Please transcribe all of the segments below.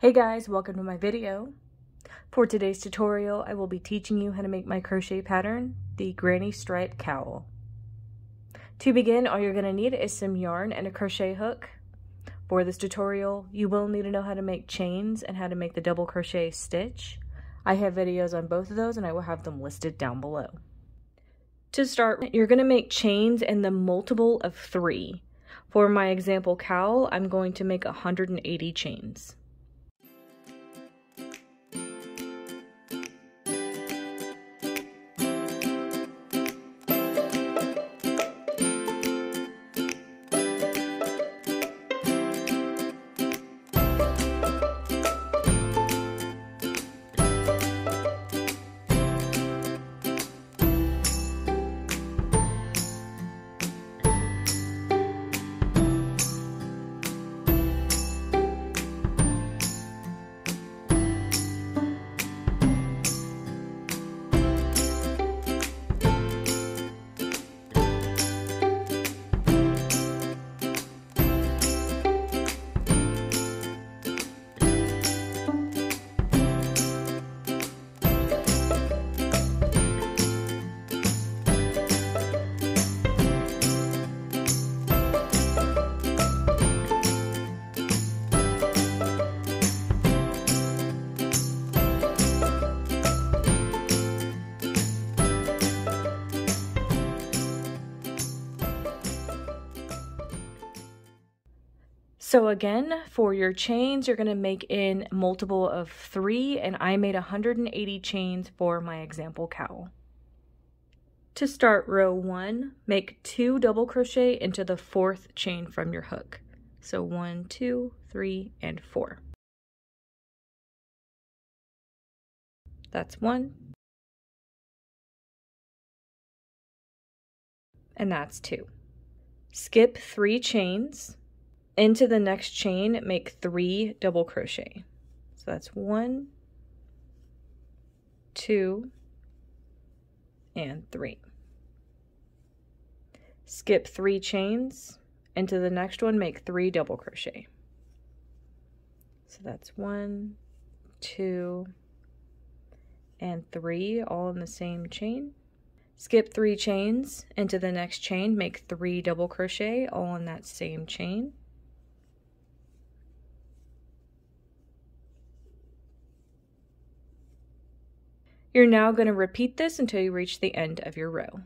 Hey guys, welcome to my video. For today's tutorial, I will be teaching you how to make my crochet pattern, the Granny Stripe Cowl. To begin, all you're going to need is some yarn and a crochet hook. For this tutorial, you will need to know how to make chains and how to make the double crochet stitch. I have videos on both of those and I will have them listed down below. To start, you're going to make chains in the multiple of three. For my example cowl, I'm going to make 180 chains. So again, for your chains, you're going to make in multiple of three, and I made 180 chains for my example cowl. To start row one, make two double crochet into the fourth chain from your hook. So one, two, three, and four. That's one. And that's two. Skip three chains into the next chain, make three double crochet. So that's one, two, and three. Skip three chains, into the next one, make three double crochet. So that's one, two, and three, all in the same chain. Skip three chains, into the next chain, make three double crochet, all in that same chain. You're now going to repeat this until you reach the end of your row.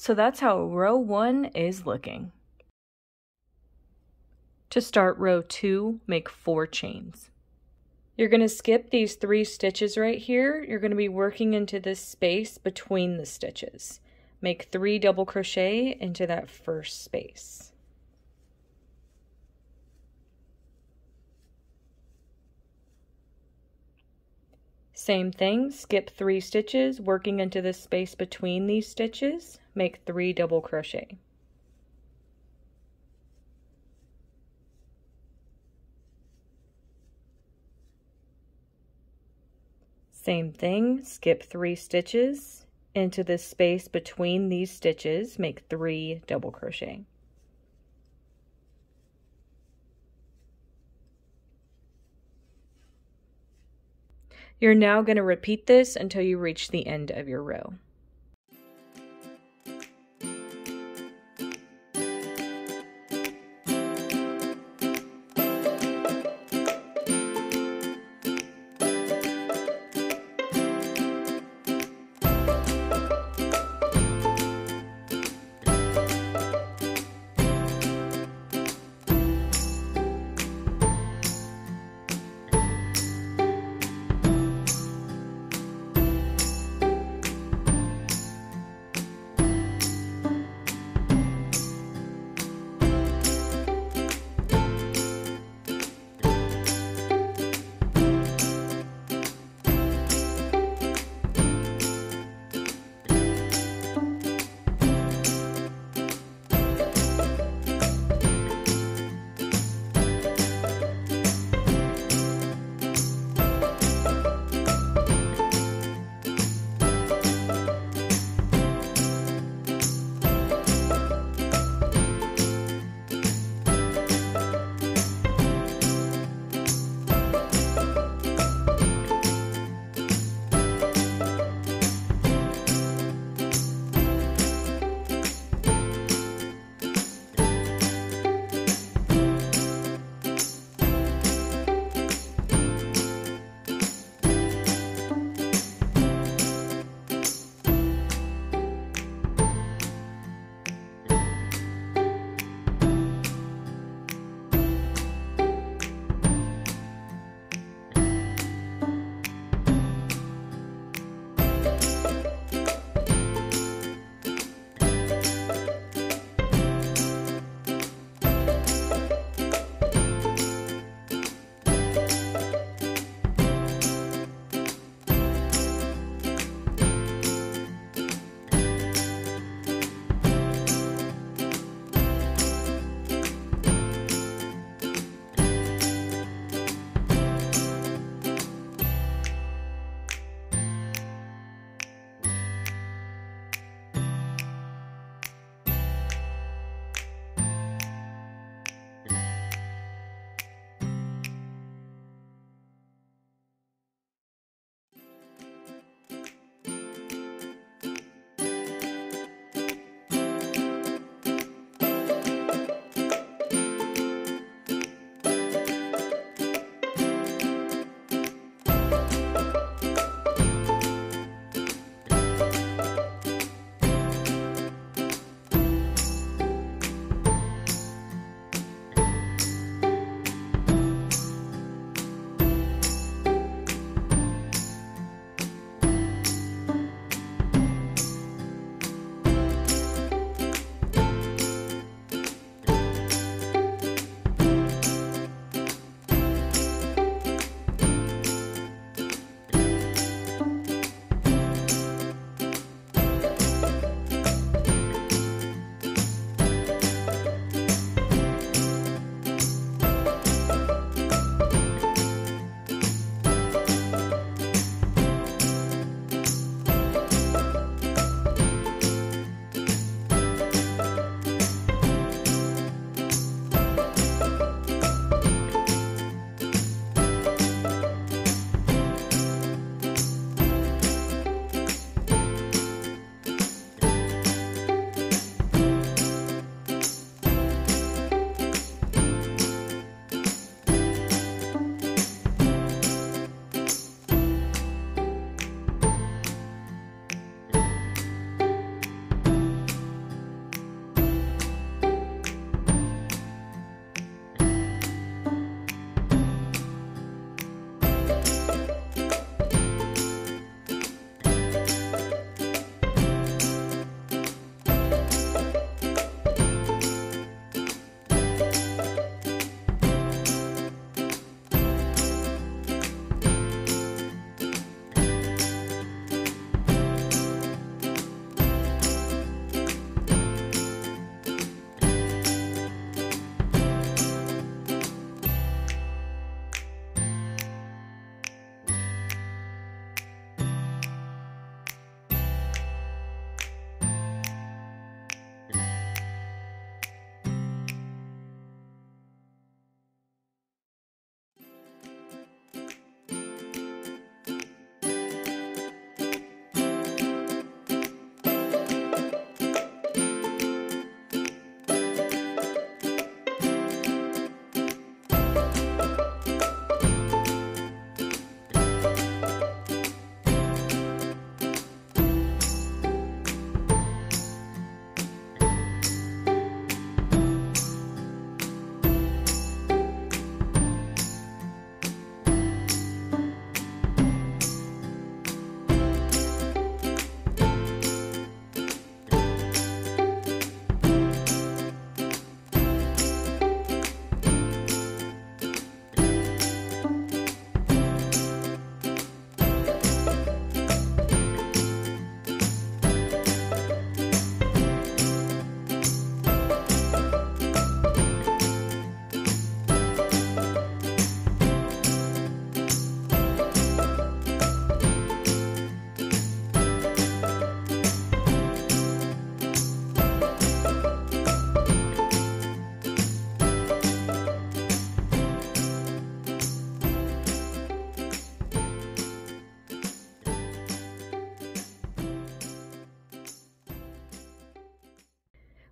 So that's how row one is looking. To start row two, make four chains. You're going to skip these three stitches right here. You're going to be working into this space between the stitches. Make three double crochet into that first space. Same thing, skip three stitches, working into the space between these stitches, make three double crochet. Same thing, skip three stitches, into the space between these stitches, make three double crochet. You're now going to repeat this until you reach the end of your row.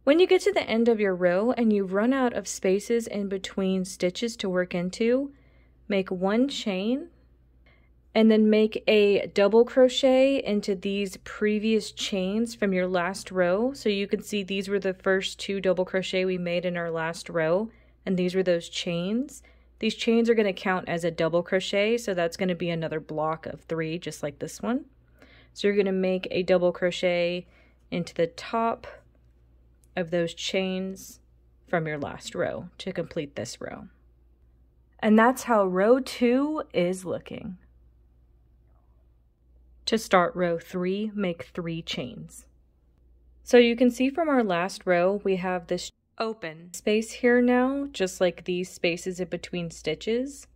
When you get to the end of your row and you've run out of spaces in between stitches to work into, make one chain and then make a double crochet into these previous chains from your last row. So you can see these were the first two double crochet we made in our last row and these were those chains. These chains are going to count as a double crochet, so that's going to be another block of three, just like this one. So you're going to make a double crochet into the top of those chains from your last row to complete this row. And that's how row two is looking. To start row three, make three chains. So you can see from our last row, we have this open space here now, just like these spaces in between stitches.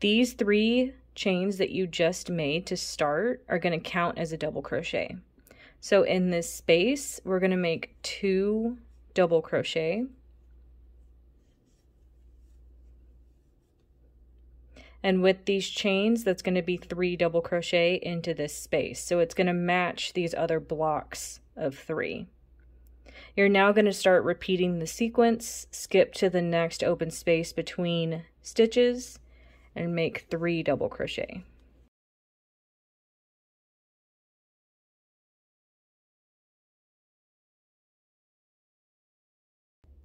These three chains that you just made to start are going to count as a double crochet. So in this space, we're going to make two double crochet. And with these chains, that's going to be three double crochet into this space. So it's going to match these other blocks of three. You're now going to start repeating the sequence, skip to the next open space between stitches, and make three double crochet.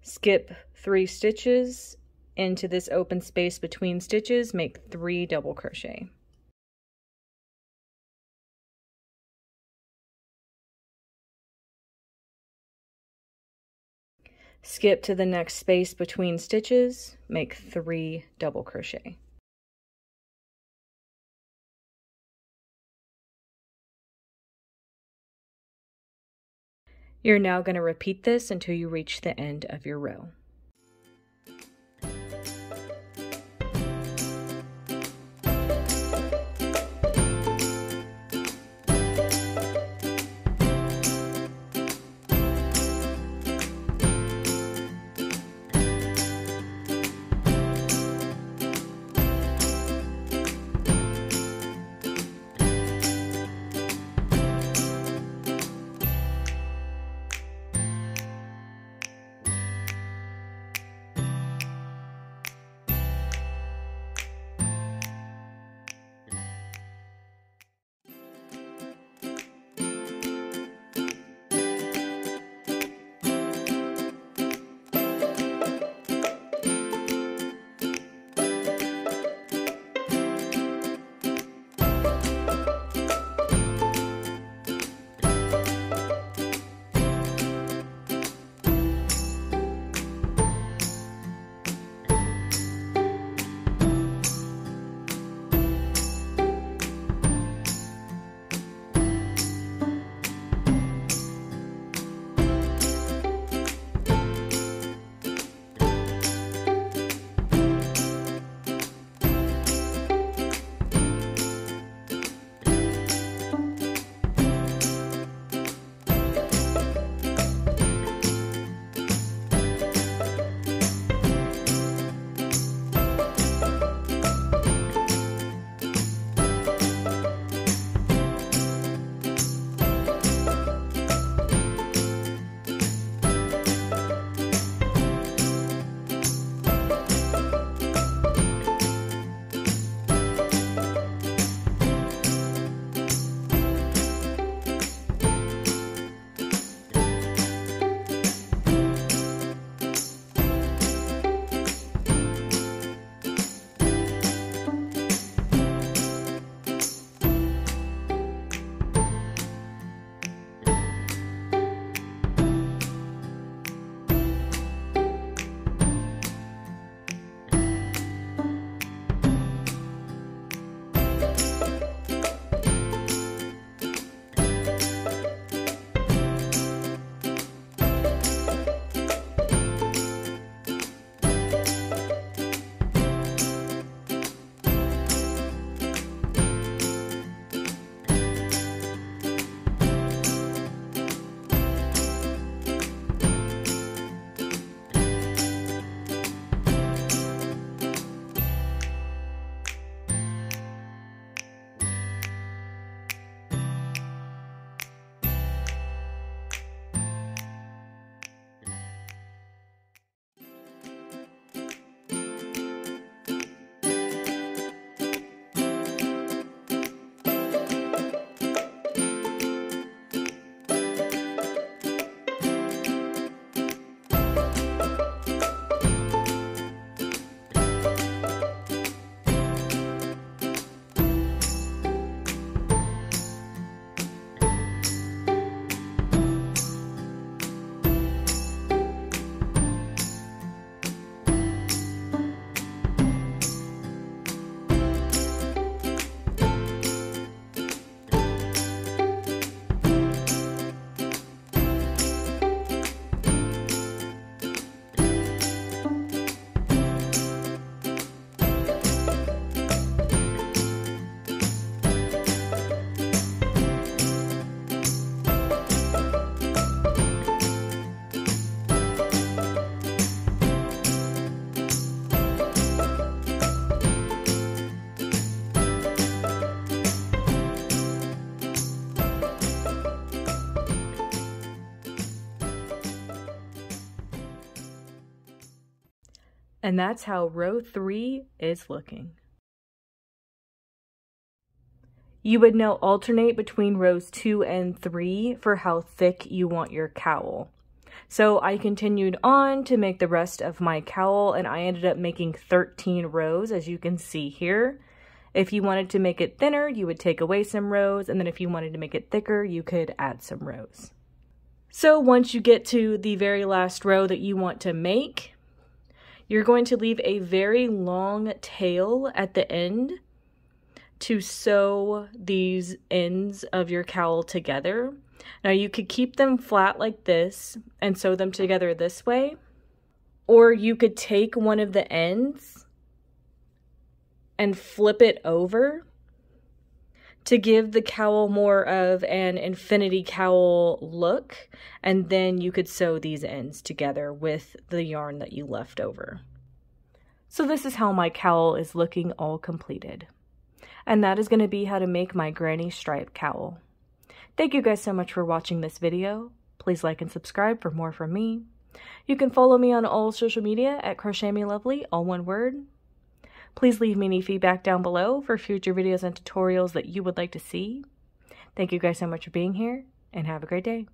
Skip three stitches into this open space between stitches, make three double crochet. Skip to the next space between stitches, make three double crochet. You're now going to repeat this until you reach the end of your row. And that's how row three is looking. You would now alternate between rows two and three for how thick you want your cowl. So I continued on to make the rest of my cowl and I ended up making 13 rows as you can see here. If you wanted to make it thinner, you would take away some rows and then if you wanted to make it thicker, you could add some rows. So once you get to the very last row that you want to make, you're going to leave a very long tail at the end to sew these ends of your cowl together. Now you could keep them flat like this and sew them together this way, or you could take one of the ends and flip it over to give the cowl more of an infinity cowl look, and then you could sew these ends together with the yarn that you left over. So this is how my cowl is looking all completed and that is going to be how to make my granny stripe cowl. Thank you guys so much for watching this video. Please like and subscribe for more from me. You can follow me on all social media at Crochet Me Lovely, all one word. Please leave me any feedback down below for future videos and tutorials that you would like to see. Thank you guys so much for being here, and have a great day.